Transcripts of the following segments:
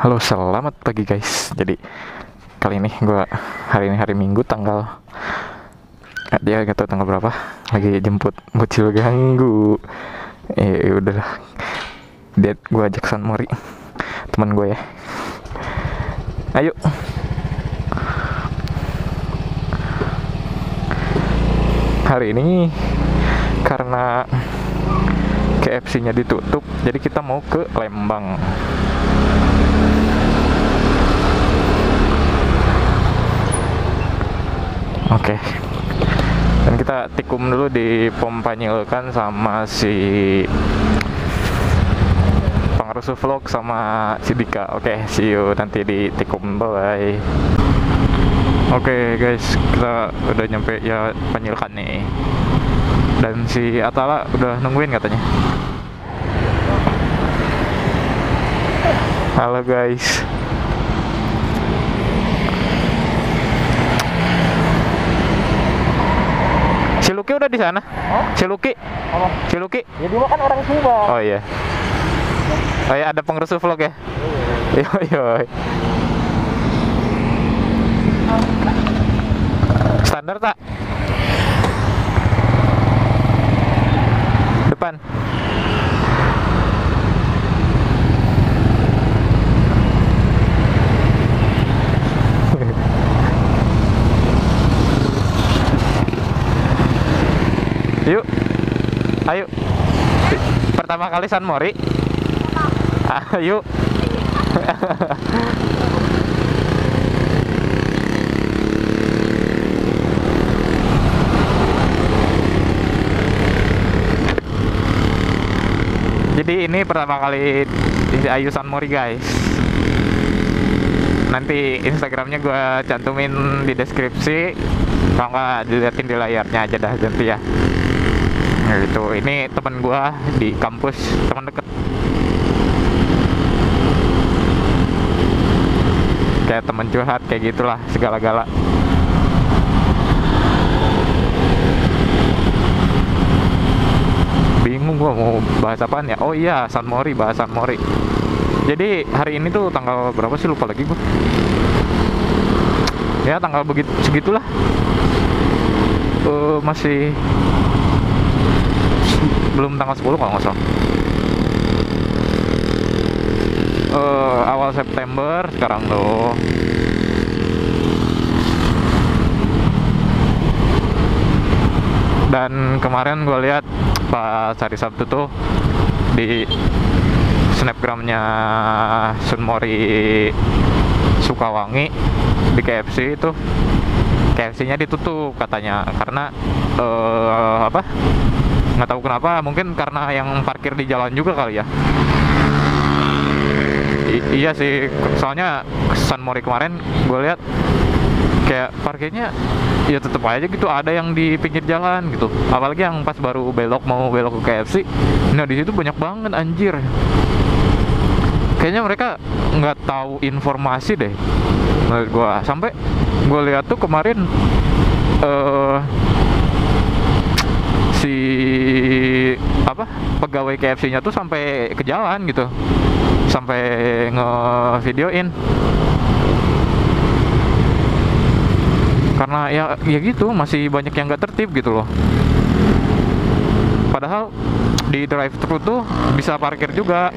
Halo, selamat pagi guys. Jadi kali ini gue hari ini hari Minggu tanggal eh, dia gak tahu tanggal berapa. Lagi jemput bocil ganggu. Eh udah dia gue ajak San Mori teman gue ya. Ayo. Hari ini karena KFC-nya ditutup, jadi kita mau ke Lembang. Oke. Dan kita tikum dulu di pompa Nyilkan sama si pengerusuh vlog sama si Dika. Oke, see you nanti di tikum. Bye. Oke guys, kita udah nyampe ya Penyilkan nih. Dan si Atala udah nungguin katanya. Halo guys. Si Luki udah di sana? Si Luki? Apa? Si Luki? Ya dia kan orang Subang. Oh iya. Oh iya ada pengerusuh vlog ya? Yo yo. Standar tak? Depan. Yuk. Ayo. Pertama kali San Mori. Ayo. Jadi ini pertama kali di Ayu San Mori guys. Nanti Instagramnya gue cantumin di deskripsi. Kalau nggak diliatin di layarnya aja dah nanti ya. Gitu. Ini teman gue di kampus, teman deket. Kayak teman curhat kayak gitulah segala-gala. bingung gua mau bahas apaan ya oh iya San Mori bahas San Mori jadi hari ini tuh tanggal berapa sih lupa lagi gua ya tanggal begitu segitulah Eh, masih belum tanggal 10 kalau nggak salah. Eh, awal September sekarang tuh. Dan kemarin gue lihat pas hari Sabtu tuh di snapgramnya Sunmori Sukawangi di KFC itu KFC-nya ditutup katanya karena eh, apa nggak tahu kenapa mungkin karena yang parkir di jalan juga kali ya. I- iya sih soalnya Sun Mori kemarin gue lihat kayak parkirnya ya tetep aja gitu ada yang di pinggir jalan gitu. Apalagi yang pas baru belok mau belok ke KFC nah di situ banyak banget anjir. Kayaknya mereka nggak tahu informasi deh menurut gua. Sampai gue lihat tuh kemarin si apa pegawai KFC-nya tuh sampai ke jalan gitu. Sampai nge-videoin. Karena ya ya gitu masih banyak yang nggak tertib gitu loh. Padahal di drive thru tuh bisa parkir juga.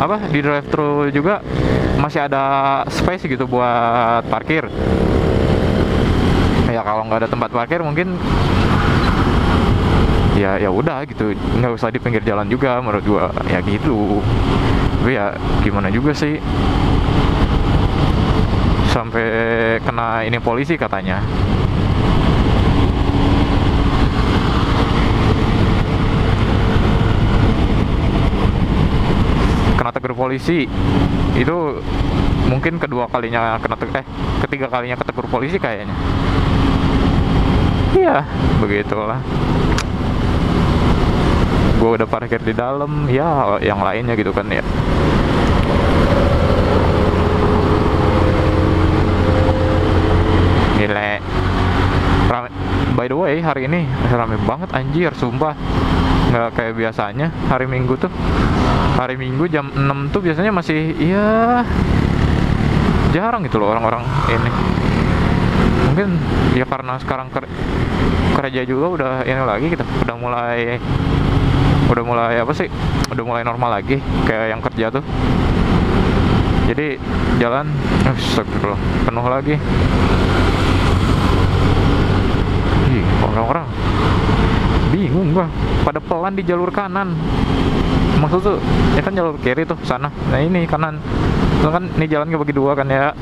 Apa di drive thru juga masih ada space gitu buat parkir. Ya kalau nggak ada tempat parkir mungkin ya ya udah gitu. Nggak usah di pinggir jalan juga menurut gua. Ya gitu. Tapi ya gimana juga sih? Sampai kena ini polisi katanya. Kena tegur polisi. Itu mungkin kedua kalinya kena teg- eh ketiga kalinya ketegur polisi kayaknya. Iya begitulah gue udah parkir di dalam ya yang lainnya gitu kan ya Gile. Rame. By the way, hari ini rame banget anjir, sumpah. nggak kayak biasanya hari Minggu tuh hari Minggu jam 6 tuh biasanya masih ya jarang gitu loh orang-orang ini mungkin ya karena sekarang ker- kerja juga udah ini lagi gitu udah mulai udah mulai apa sih udah mulai normal lagi kayak yang kerja tuh. Jadi jalan astagfirullah penuh lagi. Ih, orang-orang bingung gua pada pelan di jalur kanan. Maksud tuh ya kan jalur kiri tuh sana nah ini kanan. Itu kan ini jalan kebagi dua kan ya.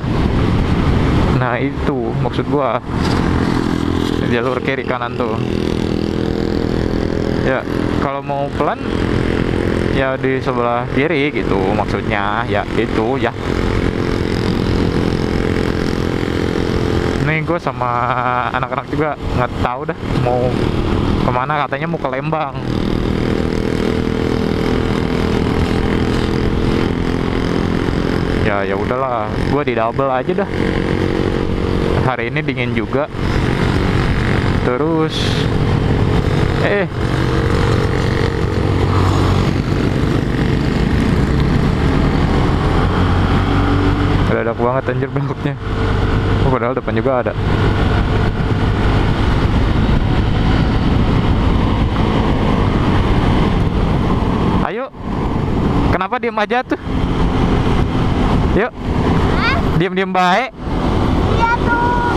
Nah itu maksud gua jalur kiri kanan tuh. Ya kalau mau pelan ya di sebelah kiri gitu maksudnya. Ya itu ya. Nih gue sama anak-anak juga nggak tahu dah mau ke mana. Katanya mau ke Lembang. Ya ya udahlah. Gue di double aja dah. Hari ini dingin juga. Terus eh Dadak banget anjir beloknya oh, Padahal depan juga ada. Ayo. Kenapa diem aja tuh? Yuk. Hah? Diem-diem baik. Iya tuh.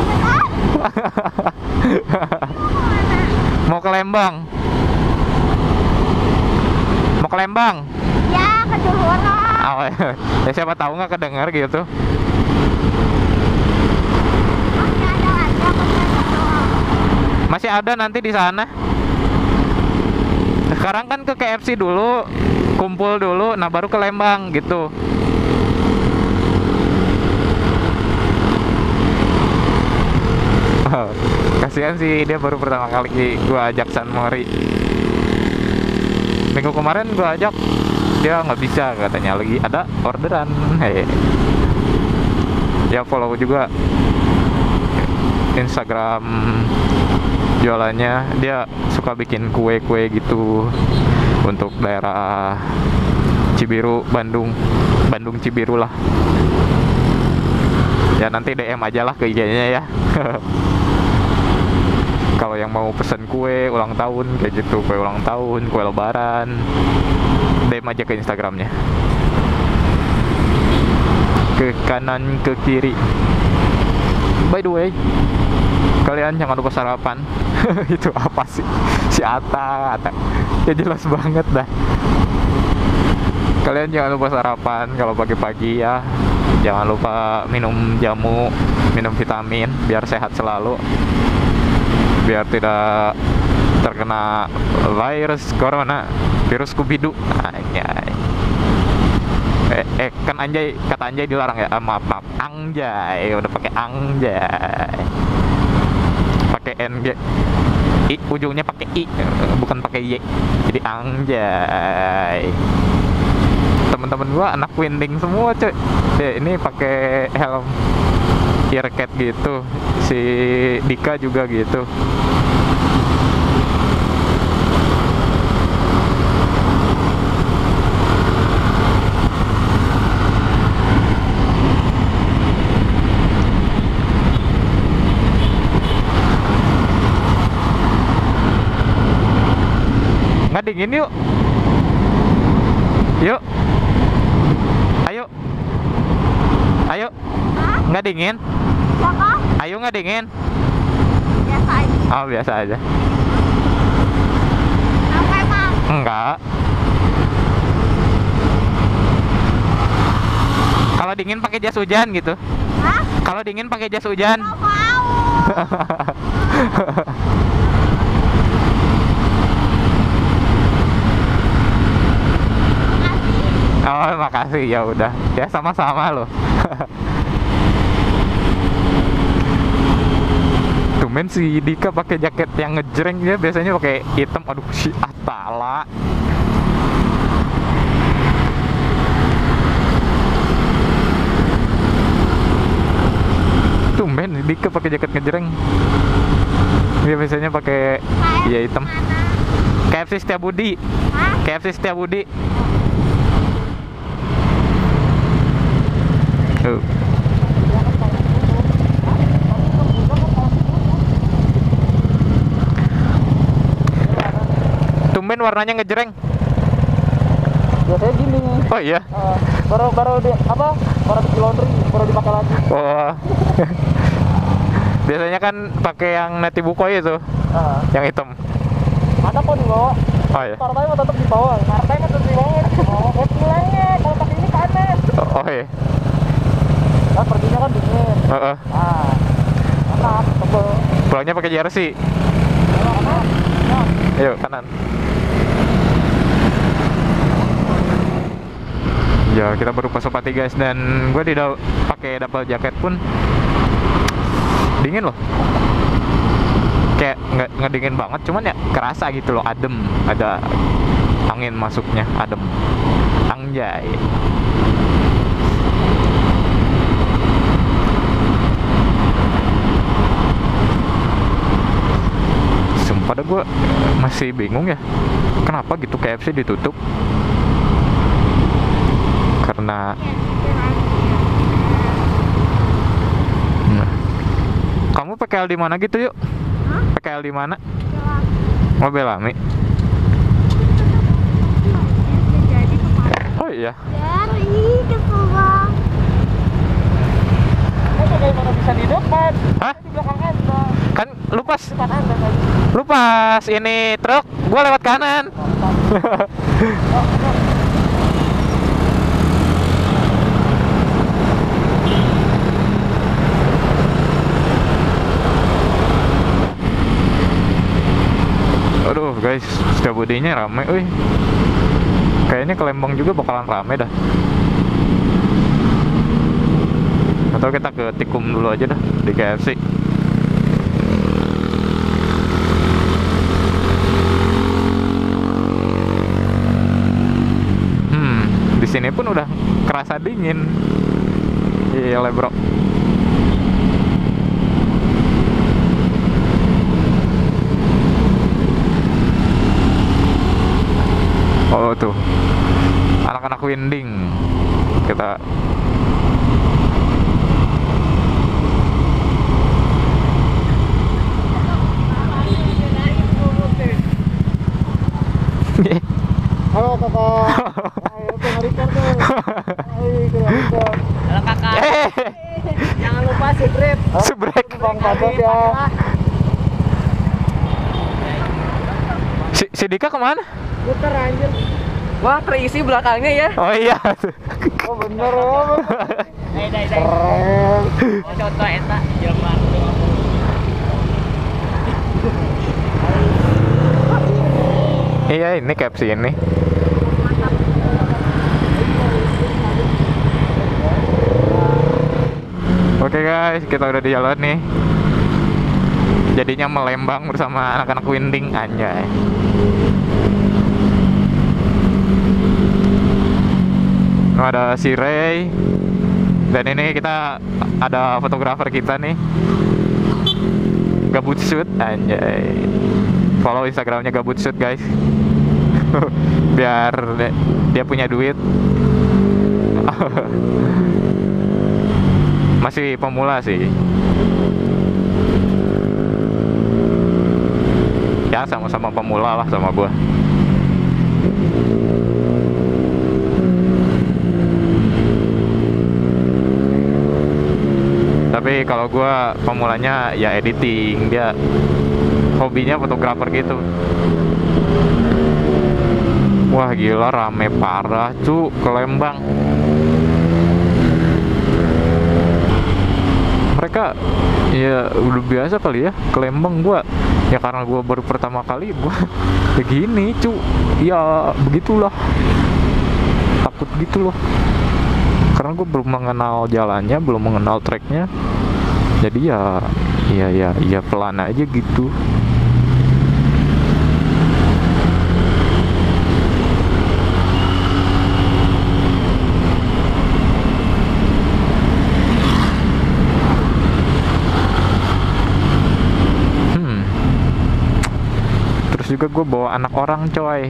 Mau ke Lembang? Mau ke Lembang? Ya, ke Juluran. Oh, ya siapa tahu nggak kedengar gitu Masih ada nanti di sana. Sekarang kan ke KFC dulu, kumpul dulu, nah baru ke Lembang gitu. Oh, Kasihan sih dia baru pertama kali gua ajak San Mori. Minggu kemarin gua ajak dia nggak bisa katanya lagi ada orderan. Hei. Ya follow juga Instagram jualannya dia suka bikin kue-kue gitu untuk daerah Cibiru, Bandung, Bandung Cibiru lah. Ya nanti DM aja lah ke IG-nya ya. Kalau yang mau pesen kue ulang tahun kayak gitu, kue ulang tahun, kue lebaran, DM aja ke Instagramnya. Ke kanan, ke kiri. By the way, kalian jangan lupa sarapan. Itu apa sih? Si Ata Ata. Ya jelas banget dah. Kalian jangan lupa sarapan kalau pagi-pagi ya. Jangan lupa minum jamu minum vitamin biar sehat selalu. Biar tidak terkena virus corona virus kubidu. Anjay eh, eh kan anjay kata anjay dilarang ya? Ah, maaf maaf. Anjay udah pakai anjay pakai ng i ujungnya pakai i eh, bukan pakai y. Jadi anjay teman-teman gua anak winding semua cuy. Ya, ini pakai helm earcat gitu. Si Dika juga gitu dingin yuk. Yuk. Ayo. Ayo. Hah? nggak dingin? Ayo nggak dingin? Biasa aja. oh biasa aja. Emang? enggak kalau dingin pakai jas hujan gitu. Hah? kalau dingin pakai jas hujan. Mau. oh makasih ya udah ya sama-sama loh Tumben si Dika pakai jaket yang ngejreng dia biasanya pakai hitam. Aduh si Atala. Tumben si Dika pakai jaket ngejreng. Dia biasanya pakai iya hitam. KFC Setiabudi. Hah? KFC Setiabudi. Tuh. Tumben warnanya ngejreng. biasanya gini Oh iya. Eh, baru baru di apa baru di laundry baru dipakai lagi Oh. Biasanya kan pakai yang neti bukoy itu, Nah, yang hitam. ada kok di bawah Oh iya. partai mah tetap di bawah partai mah tetap di bawah oh kok pulangnya kalau pakai ini panas Oh, oh iya. Kan perginya kan dingin Heeh. nah enak tebel Pulangnya pakai jersey. Ayo kanan. Ya kita baru pati guys dan gue tidak pakai double jacket pun dingin loh. Kayak nggak nggak dingin banget, cuman ya kerasa gitu loh adem, ada angin masuknya adem. Angjay. Dah gue masih bingung ya Kenapa gitu KFC ditutup Karena Nah. Kamu PKL di mana gitu yuk? Hah? PKL di mana? Jelas. Mobil Lami. Jadi kemarin Oh iya. dari kesel banget. Kok bagaimana bisa di depan Hah? di belakang anda Kan lu pas depan anda tadi lu pas ini truk, gua lewat kanan. Aduh guys, Setiabudinya rame, wih. Kayaknya ke Lembang juga bakalan rame dah. Atau kita ke Tikum dulu aja dah di KFC. Hmm, di sini pun udah kerasa dingin. Iya, bro. Oh tuh, anak-anak winding kita halo kakak ayo tuh tuh ayo itu record halo kakak eh, jangan lupa subscribe subrek. bang Padat ya Si, si Dika ke mana? puter anjir Wah, terisi belakangnya ya. Oh iya. oh bener oh keren Contoh eta jelema. Iya ini KFC ini. Oke guys, kita udah di jalan nih. Jadinya melembang bersama anak-anak winding anjay. Ini ada si Ray dan ini kita ada fotografer kita nih. Gabut shoot anjay. Follow Instagramnya Gabut shoot guys. Biar dia punya duit. Masih pemula sih. Ya sama-sama pemula lah sama gua. Tapi kalau gua pemulanya ya editing, dia hobinya fotografer gitu. Wah gila rame parah cu ke Lembang. Mereka ya udah biasa kali ya ke Lembang gua. Ya karena gua baru pertama kali gua ya cu. Ya begitulah. Takut gitu loh. Karena gue belum mengenal jalannya belum mengenal treknya jadi ya ya ya ya pelan aja gitu Hmm. terus juga gue bawa anak orang coy.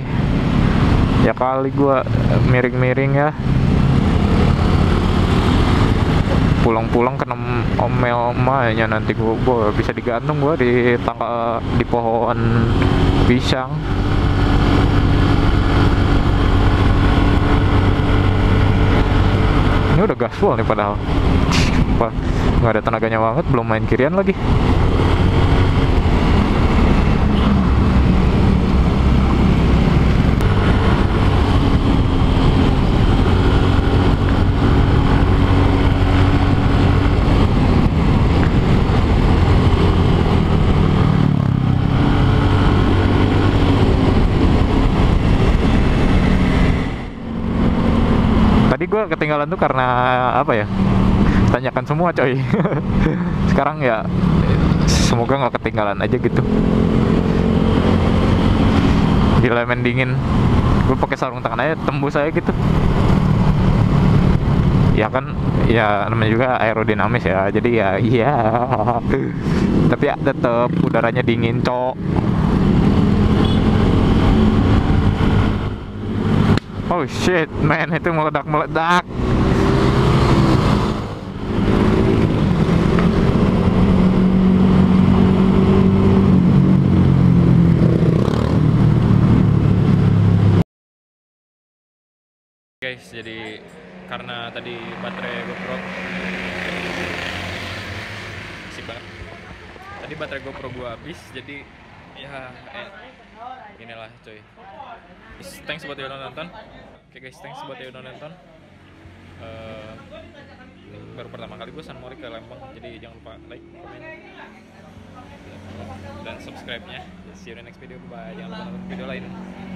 Ya kali gue miring-miring ya. Pulang-pulang kena omel emaknya nanti gue bisa digantung gue di tangga di pohon pisang. Ini udah gaspol nih padahal. Nggak ada tenaganya banget belum main kirian lagi ketinggalan tuh karena apa ya tanyakan semua coy. Sekarang ya semoga nggak ketinggalan aja gitu. Gila main dingin. Gue pakai sarung tangan aja tembus saya gitu. Ya kan ya namanya juga aerodinamis ya jadi ya iya. Tapi ya tetap udaranya dingin cok Oh shit, man itu meledak-meledak. Guys, jadi karena tadi baterai GoPro sip banget. Tadi baterai GoPro gua habis, jadi ya eh, inilah cuy. Thanks buat yang udah nonton. Oke guys, thanks buat yang udah nonton. Eh, baru pertama kali gue San Mori ke Lembang, jadi jangan lupa like, komen, dan subscribe-nya. See you in the next video. Bye. Jangan lupa nonton video lain.